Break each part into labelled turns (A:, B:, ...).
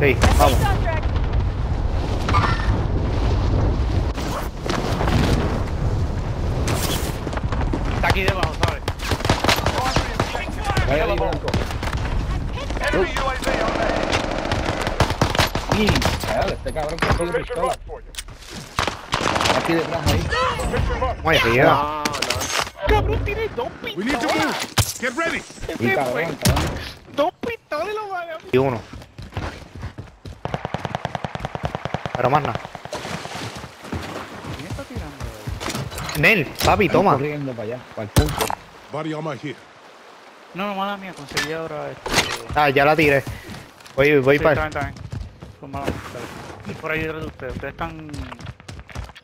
A: Sí, vamos.
B: Está aquí debajo, ¿sabes?
C: Vaya ahí, Blanco. Y, claro, este cabrón que tiene pistola. Aquí detrás ahí.
A: Arriba.
B: Cabrón, tiene dos
D: We need to
B: pistolas.
D: move. Get ready.
C: Y cabrón, cabrón.
B: Dos pistolas y lo van a...
A: Y uno. Pero más nada.
B: ¿Quién está tirando ahí?
A: Nel, papi, toma.
C: corriendo para allá, para el punto.
B: No, no, mala mía, conseguí ahora este...
A: Ah, ya la tiré. Voy, voy
B: Sí,
A: para.
B: bien. Pues. Y por ahí detrás de ustedes, ustedes están...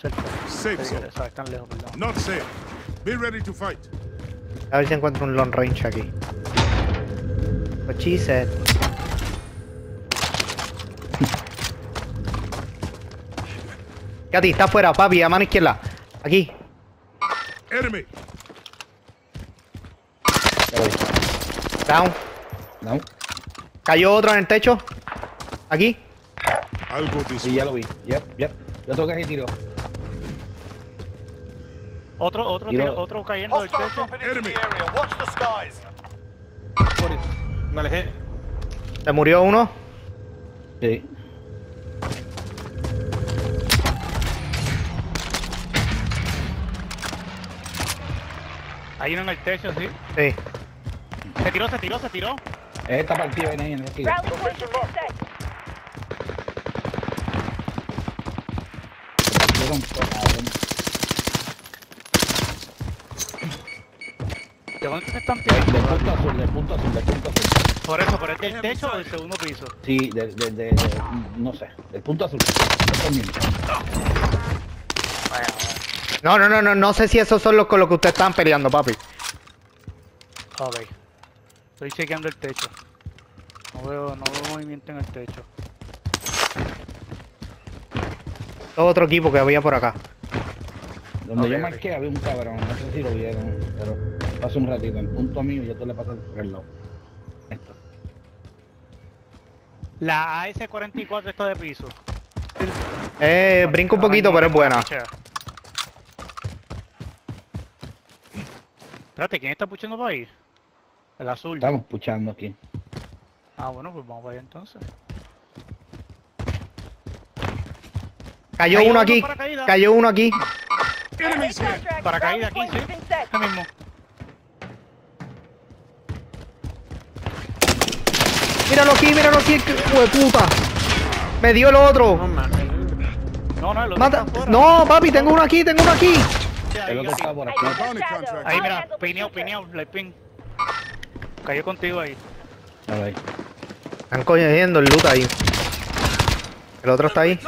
B: cerca.
D: Safe
B: Sí,
D: zone.
B: ¿sabes? Están lejos, perdón.
D: Not safe. Be ready to fight.
A: A ver si encuentro un long range aquí. What she said. Katy, está afuera, papi, a mano izquierda. Aquí.
D: Enemy.
A: Down.
C: No,
A: Cayó otro en el techo. Aquí.
D: I'll go this
C: sí, ya lo vi. Yep, yep. Yo tengo que ir tiro.
B: Otro, otro,
C: Tiro.
B: tiro- otro cayendo del techo.
D: Enemy.
E: the area. Watch the skies.
F: Me alejé.
A: Se murió uno.
C: Sí.
B: Hay uno en el techo, sí.
A: Sí.
B: Se tiró, se tiró, se tiró.
C: Esta partida viene ahí en el tiro.
G: Rally point
E: Mission mark.
G: set.
C: Yo con todo, cabrón.
B: ¿De dónde se están
C: Del
B: tirando?
C: punto azul, del punto azul, del punto azul.
B: Por eso, por el del techo o del segundo piso.
C: Sí, de, de, de, de- no sé, del punto azul.
A: No, no, no, no, no sé si esos son los con los que ustedes están peleando, papi.
B: Ok. Estoy chequeando el techo. No veo, no veo movimiento en el techo.
A: Todo otro equipo que había por acá.
C: Donde yo marqué había un cabrón, no sé si lo vieron, pero pasó un ratito. En punto mío, yo te le paso por el lado. Esto.
B: La AS-44 está de piso.
A: Eh, brinca un poquito, pero es buena.
B: Espérate, ¿quién está puchando para ahí? El azul.
C: Estamos puchando aquí.
B: Ah, bueno, pues vamos para allá entonces.
A: Cayó
B: Cayó
A: uno aquí. Cayó uno aquí.
B: Paracaídas aquí, sí. Este mismo.
A: Míralo aquí, míralo aquí, hijo de puta. Me dio el otro.
F: No.
B: No, el otro
A: Mata. No, papi, tengo uno aquí, tengo uno aquí.
C: El otro está por aquí.
B: Ahí, mira,
G: shooter.
B: pineado, la pin. Cayó contigo ahí.
C: A ver.
A: Están cogiendo el loot ahí. El otro está ahí.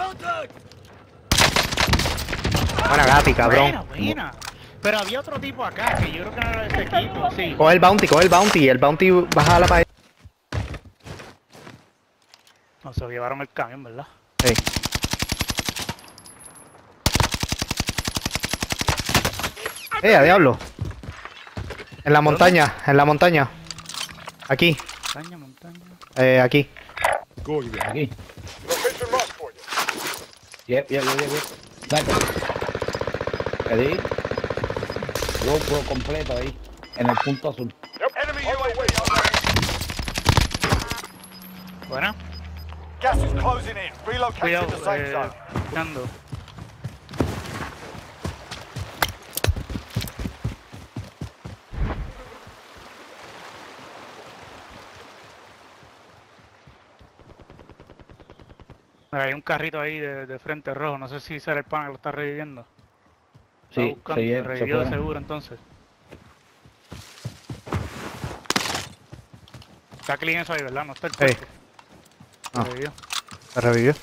A: Buena gati, cabrón.
B: Buena, buena. Pero había otro tipo acá que yo creo que no era de ese equipo, sí.
A: Coge el bounty, coge el bounty. El bounty baja la pared.
B: No, se llevaron el camión, ¿verdad?
A: Sí. Eh, a diablo. En la montaña, en la montaña. Aquí,
B: Montaña, montaña.
A: eh, aquí.
C: Aquí. Yep, yep, yep, yep. yep. Saca. Ready. GoPro completo ahí. En el punto azul.
E: Enemy UAV overhead.
B: Buena.
E: Gas is closing in. Relocate
B: Cuidado,
E: to the safe
B: eh,
E: zone.
B: Mira, hay un carrito ahí de, de frente rojo, no sé si será el pan que lo está reviviendo. Está
C: Sí,
B: buscando, se
C: se
B: revivió de seguro entonces. Está clean eso ahí, ¿verdad? No está el
A: Sí.
B: cuerpo. Se
A: Ah.
B: revivió.
A: Se revivió.
B: Sí.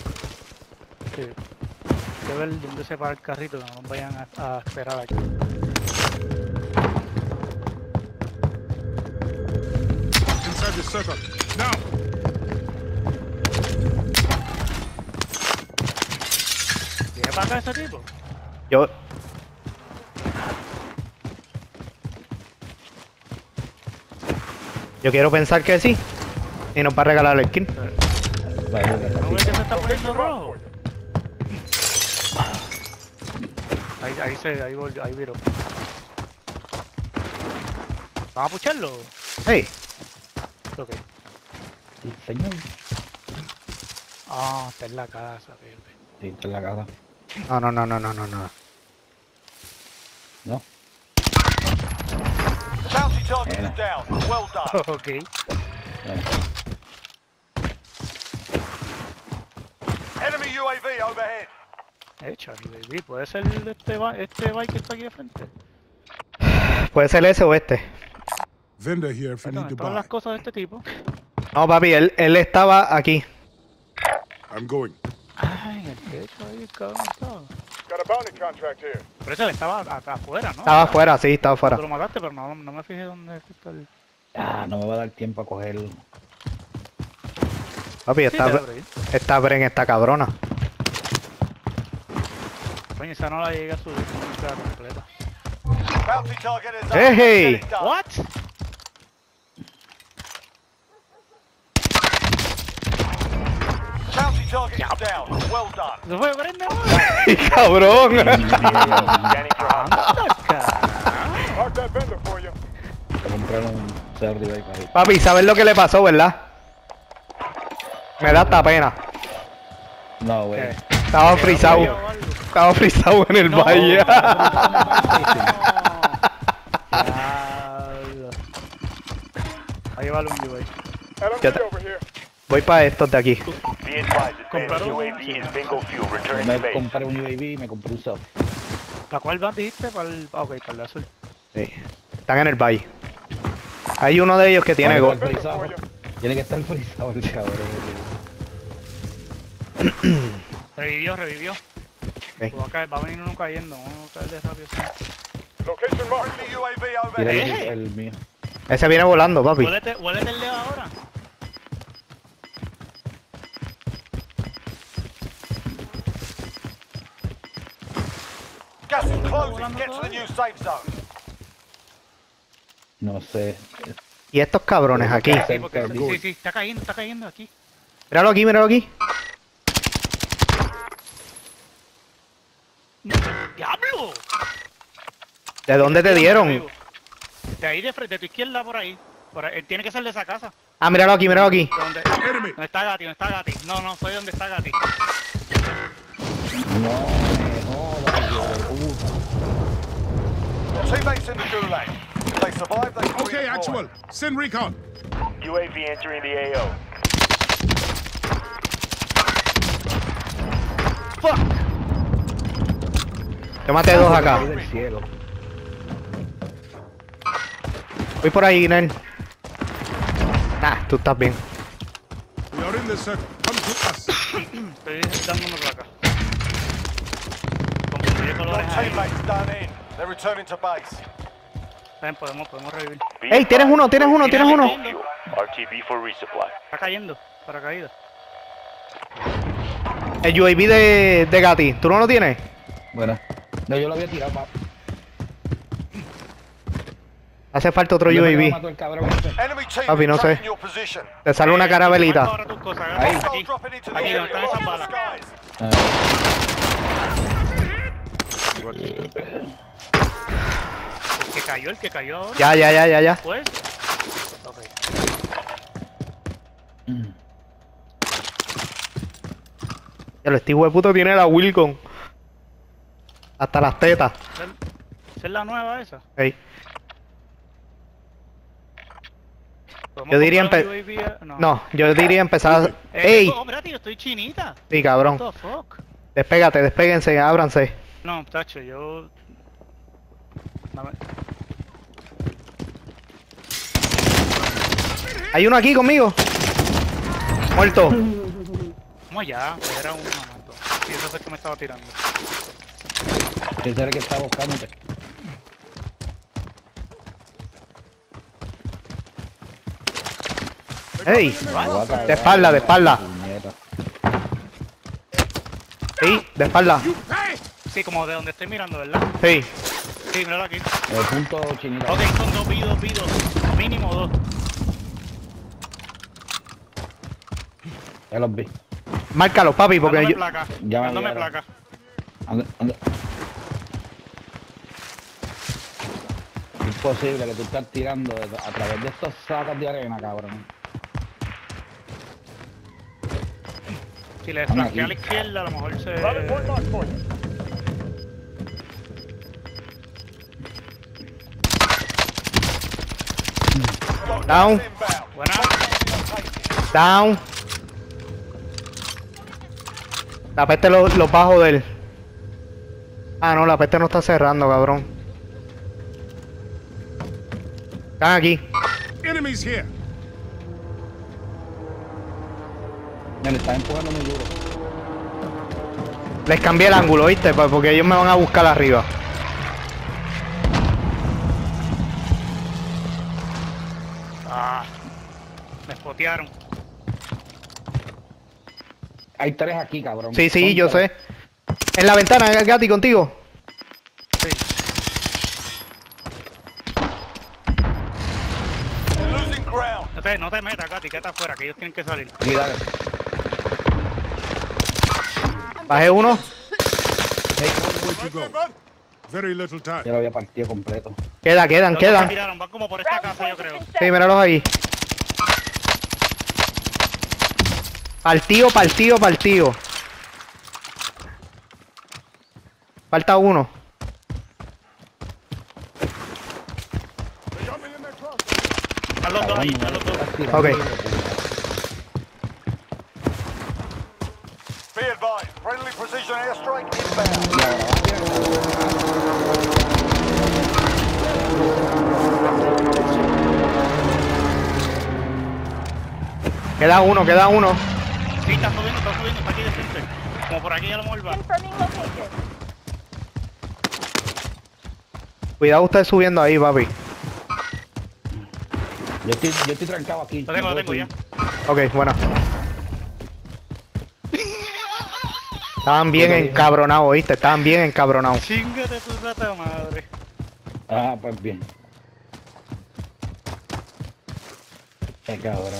B: Hay que ver dónde se para el carrito, que no nos vayan a, a esperar aquí.
D: Inside the circle. Now.
B: ¿Viene para acá ese tipo?
A: Yo. Yo quiero pensar que sí. Y nos va a regalar el skin.
C: Vale, vale,
B: ¿No ves que se está poniendo rojo? Ahí, ahí se, ahí, vol- ahí viró. ¿Vamos a pucharlo?
A: Hey,
B: Ok.
C: Sí, señor.
B: Ah, está en la casa, bebé.
C: Sí, está en la casa.
A: No, no, no, no, no, no, no.
C: ¿No?
E: Bounty target is down. Well done.
B: Ok.
E: Enemy UAV overhead.
B: Hecha, baby. ¿Puede ser este, ba- este bike que está aquí de frente?
A: Puede ser ese o este.
D: Vendor here if you need to
B: todas
D: buy.
B: las cosas de este tipo.
A: No, papi, él, él estaba aquí.
D: I'm going.
B: Ahí, cabrón, estaba. Pero ese estaba afuera, ¿no?
A: Estaba afuera, sí, estaba afuera.
B: Tú lo mataste, pero no, no me fijé dónde está el...
C: Ah, no me va a dar tiempo a coger.
A: Papi,
B: Sí,
A: esta,
B: abrí.
A: esta Bren está cabrona.
B: Coño, esa no la llegué a subir, no completa.
A: Hey, hey.
B: What?
E: Bounty target is down. Well done.
B: ¿Se fue prende
A: cabrón.
E: Mark that vendor for you.
C: Te compraron un cerdo para ahí.
A: Papi, ¿sabes lo que le pasó, verdad? Me da hasta pena.
C: No, güey.
A: Estaba frisado. Estaba frisado en el
B: No.
A: valle.
B: Diablo. Ahí va un güey.
A: Voy para estos de aquí.
E: UAV. Return
C: Me compré un UAV y me compré un sub.
B: ¿Para cuál van dijiste? Para el... ah, Ok, para el azul.
A: Sí. Están en el valle. Hay uno de ellos que tiene
C: Tiene
A: go.
C: que estar frisado. Tiene que estar frisado el cabrón.
B: Revivió, revivió.
A: Ok.
B: Va a, caer- va a venir uno cayendo. Vamos a caer de rápido. sí.
E: Location marked. Friendly UAV
C: el, el mío.
A: Ese viene volando, papi.
B: Huélete, huélete el dedo ahora.
E: Gas is closing. Get to the new safe zone.
C: No sé.
A: Y estos cabrones aquí.
B: Sí, porque, sí, sí, está cayendo, está cayendo aquí.
A: Míralo aquí, míralo aquí.
B: ¡Diablo!
A: ¿De dónde te dieron?
B: De ahí de frente, de tu izquierda por ahí. Por ahí. Tiene que ser de esa casa.
A: Ah, míralo aquí, míralo aquí.
B: De donde,
D: Enemy.
B: donde está Gati, donde está Gati. No, no, fue donde está Gati.
C: No me jodas, hijo de puta.
E: Your teammates in the gulag. If they survive, they can
D: Okay, actual. Send recon.
E: UAV entering the AO.
B: ¡Fuck!
A: Yo maté dos acá. Voy por ahí, Nen. Nah, tú estás bien.
D: We are in the circle. Come to us.
B: Estoy dándome por acá. Colores ahí.
E: They're returning to base.
B: Ven, podemos, podemos revivir.
A: ¡Ey, tienes uno, tienes uno, tienes uno!
E: RTB for resupply.
B: Está cayendo, paracaídas.
A: El UAV de, de Gati. ¿Tú no lo tienes?
C: Bueno. No, yo lo había tirado, pa.
A: Hace falta otro
C: Yo
A: UAV.
E: team
A: Papi, no sé. Te sale una carabelita.
C: Ahí.
B: Aquí, aquí donde están esas balas. Que cayó, el que cayó ahora.
A: Ya, ya, ya, ya, ya.
B: Pues. Ok.
A: Ya lo este puto tiene la Wilcon. Hasta las tetas.
B: ¿Esa es- la nueva esa?
A: Ey.
B: ¿Podemos
A: Yo diría
B: comprar
A: empe-
B: la UAV? No.
A: No, yo diría empezar.
B: Eh,
A: ¡Ey!
B: Oh, espérate, yo estoy chinita.
A: Sí,
B: What
A: cabrón.
B: the fuck?
A: Despégate, despéguense, ábranse.
B: No, tacho, yo. Dame-
A: Hay uno aquí conmigo. Muerto.
B: Vamos allá, pues era un momento. Sí, eso es el que me estaba tirando.
C: ese era el que estaba buscándote.
A: ¡Ey! De espalda, de espalda. Sí, de espalda.
D: Hey!
B: Sí, como de donde estoy mirando, ¿verdad?
A: Sí.
B: Sí, míralo aquí.
C: El punto chinita.
B: Ok, son dos B, dos B, dos. Mínimo dos.
C: Ya los vi.
A: Márcalo, papi, porque
B: Dándome
A: yo...
B: placa.
C: Ya me
B: Dándome placa.
C: Anda, anda. Imposible que tú estás tirando a través de estos sacos de arena, cabrón.
B: Si le flanquea a la izquierda, a lo mejor se...
E: Mark for you. Got
A: Down. Down. La peste los, los bajos de él. Ah, no, la peste no está cerrando, cabrón. Están aquí.
D: Enemies here.
C: Me le están empujando muy duro.
A: Les cambié el ángulo, ¿viste? Porque ellos me van a buscar arriba.
B: Ah. Me spotearon.
C: Hay tres aquí, cabrón.
A: Sí, sí,
C: Son
A: yo
C: tres.
A: sé. En la ventana, Gatti, contigo.
B: Sí. No te, no te metas, Katy, quédate afuera, que ellos tienen que salir.
C: Sí, dale.
A: Bajé uno.
D: Way to go. Very little time.
C: Ya lo había partido completo.
A: Queda, quedan, quedan.
B: tiraron, van como por esta casa, yo creo.
A: Sí, míralos ahí. Partido, partido, partido. Falta uno.
B: Están los dos ahí, están los dos.
A: Ok.
E: Be advised. Friendly precision airstrike inbound.
A: Queda uno, queda uno.
B: Sí, está subiendo, está subiendo, está aquí de frente. Como por aquí ya lo mejor va.
A: Cuidado usted subiendo ahí, papi.
C: Yo estoy, yo estoy trancado aquí.
B: Lo tengo, lo tengo ya.
A: Ok, bueno. Estaban bien encabronados, ¿viste? Estaban bien encabronados.
B: Chingate tu rata madre.
C: Ah, pues bien. Qué cabrón.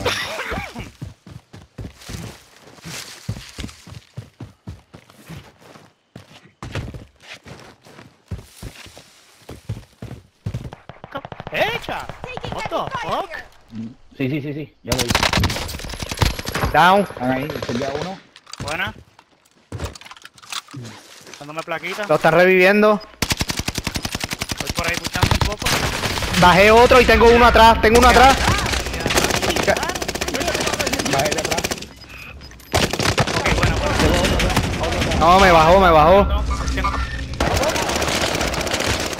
B: Fuck?
C: Sí, sí, sí, sí. Ya voy.
A: Down.
C: Ahí. Subí a uno.
B: Buena. Dándome plaquita.
A: Lo están reviviendo.
B: Voy por ahí puchando un poco.
A: Bajé otro y tengo uno atrás. Tengo uno atrás.
C: Bajé de atrás.
B: Ok, buena, buena.
A: No, me bajó, me bajó.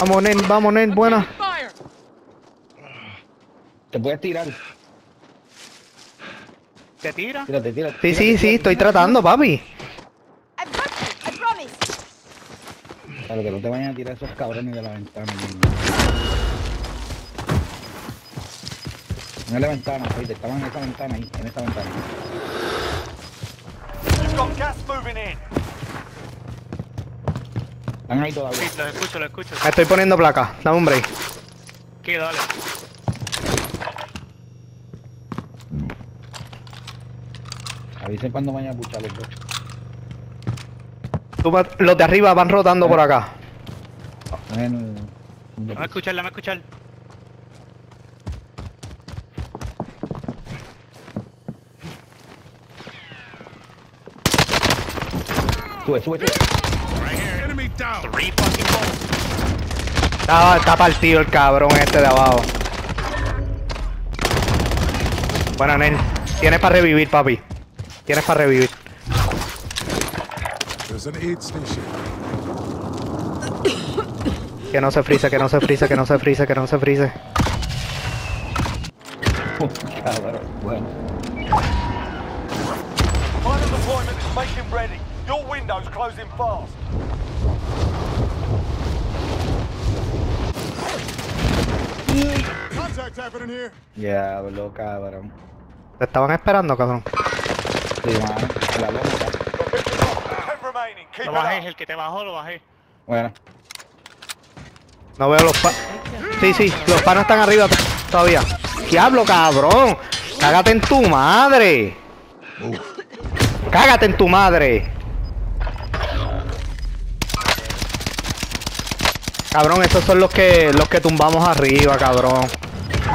A: Vamos, Nen, vamos, Nen, buena.
C: Te puedes tirar.
B: ¿Te tira?
C: Tírate, tírate.
A: Sí,
C: tírate,
A: sí, sí, estoy tratando, papi.
C: Claro, que no te vayan a tirar esos cabrones de la ventana. No es la ventana, oíste, estaban en esa ventana ahí, en esa ventana.
E: You've got gas moving in.
C: Están ahí todavía.
B: Sí, lo escucho, lo escucho.
A: Me estoy poniendo placa. Dame un break.
B: ¿Qué? Dale.
C: Avisen cuando vayan a puchar los dos.
A: Los de arriba van rotando por acá.
B: Dame a escuchar, dame a escuchar.
C: Sube, sube, sube.
B: Right here.
D: Enemy down.
B: Three fucking balls.
A: Está, está partido el cabrón este de abajo. Bueno, Nen. Tienes para revivir, papi. Tienes para revivir. Que no se frise, que no se frise, que no se frise, que no se frise.
C: Cabrón, bueno.
E: Final deployment is making ready. Your window's closing fast.
D: Contact happening here.
C: Diablo, cabrón.
A: Te estaban esperando, cabrón.
C: Sí, mano. La
B: Lo bajé, el que te bajó lo bajé.
C: Bueno.
A: No veo los pa... Sí, sí, los panos están arriba todavía. Diablo, cabrón. Cágate en tu madre. ¡Cágate en tu madre! Cabrón, esos son los que los que tumbamos arriba, cabrón.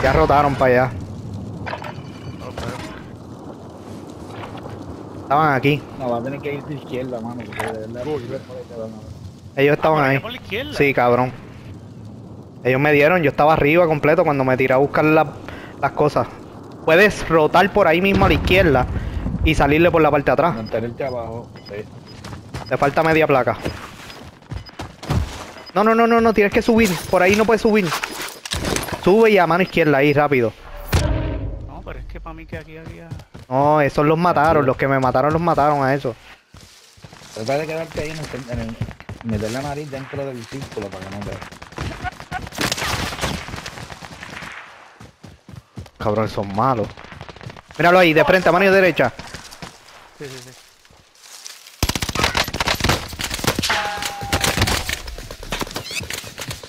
A: Ya rotaron para allá. Estaban aquí.
C: No, va a tener que ir de izquierda, mano. Porque de verdad, por ahí te van a ver.
A: Ellos estaban ahí.
B: Por la izquierda.
A: Sí, cabrón. Ellos me dieron, yo estaba arriba completo cuando me tiré a buscar la- las cosas. Puedes rotar por ahí mismo a la izquierda y salirle por la parte de atrás.
C: Mantenerte abajo. Sí.
A: Te falta media placa. No, no, no, no, no, tienes que subir. Por ahí no puedes subir. Sube y a mano izquierda ahí, rápido.
B: No, pero es que para mí que aquí había.
A: No, esos los mataron. Los que me mataron los mataron a eso.
C: Trata de quedarte ahí en el, en el- meter la nariz dentro del círculo para que no te.
A: Cabrón, son malos. Míralo ahí, de frente, a mano derecha.
B: Sí, sí, sí.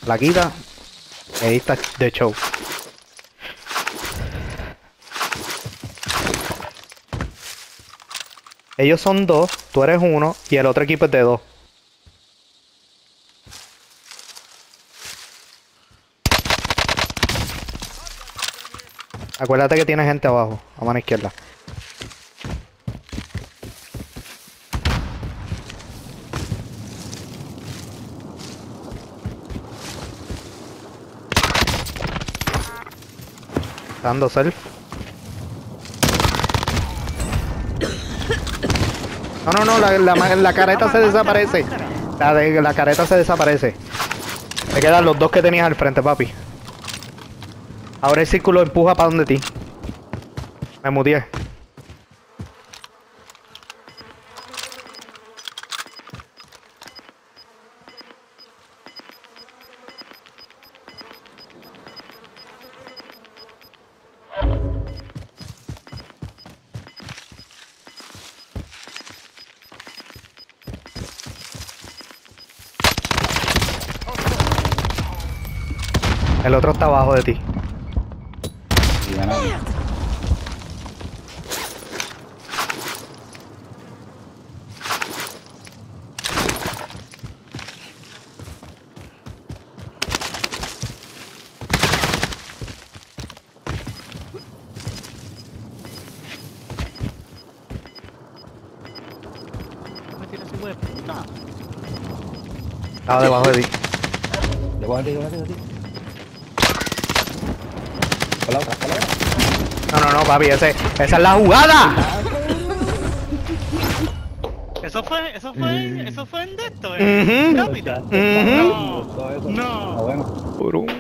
A: La quita. Ahí está de show. Ellos son dos, tú eres uno y el otro equipo es de dos. Acuérdate que tiene gente abajo, a mano izquierda. Dando self. No, no, no, la, la, la careta se desaparece. La, careta se desaparece. Te quedan los dos que tenías al frente, papi. Ahora el círculo empuja para donde ti. Me muteé. El otro está abajo de ti. Estaba debajo de ti.
C: Debajo de ti, debajo de ti. La otra.
A: No, no, no, papi, ese, esa es la jugada.
B: Eso fue, eso fue, eso fue en de esto, eh.
A: Ujú.
B: No,
C: eso.
B: no.
C: Ah, bueno.
A: Por un-